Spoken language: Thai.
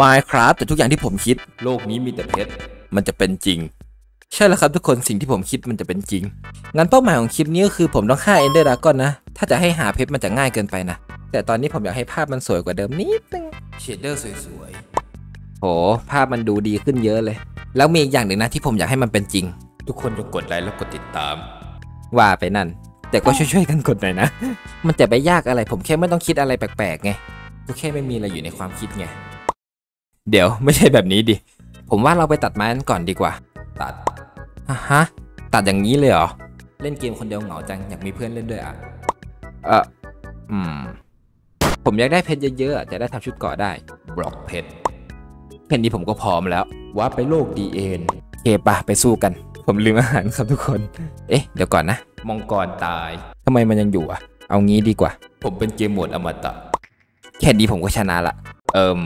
Minecraft แต่ทุกอย่างที่ผมคิด โลกนี้มีแต่เพชร มันจะเป็นจริง ใช่แล้วครับทุกคนสิ่งที่ผมคิดมันจะเป็นจริง งั้นเป้าหมายของคลิปนี้ก็คือผมต้องฆ่า Ender Dragon นะ ถ้าจะให้หาเพชรมันจะง่ายเกินไปนะ แต่ตอนนี้ผมอยากให้ภาพมันสวยกว่าเดิมนิดนึง เชดเดอร์สวยๆ โห ภาพมันดูดีขึ้นเยอะเลย แล้วมีอีกอย่างหนึ่งนะที่ผมอยากให้มันเป็นจริง ทุกคนจงกดไลค์แล้วกดติดตาม ว่าไปนั่น แต่ก็ช่วยๆกันกดหน่อยนะ มันจะไปยากอะไรผมแค่ไม่ต้องคิดอะไรแปลกๆไงก็แค่ไม่มีอะไรอยู่ในความคิดไง เดี๋ยวไม่ใช่แบบนี้ดิ ผมว่าเราไปตัดไม้นั้นก่อนดีกว่า ตัดอะฮะ ตัดอย่างนี้เลยเหรอ เล่นเกมคนเดียวเหงาจัง อยากมีเพื่อนเล่นด้วยอะ เอออืม ผมอยากได้เพชรเยอะๆอะจะได้ทำชุดเกราะได้ บล็อกเพชรแค่นี้ผมก็พร้อมแล้ว ว่าไปโลก The End เคปะไปสู้กัน ผมลืมอาหารครับทุกคน เอ๊ะ เดี๋ยวก่อนนะ มังกรตายทำไมมันยังอยู่อะ เอางี้ดีกว่า ผมเป็นเกมโหมดอมตะ แค่นี้ผมก็ชนะละ เอิม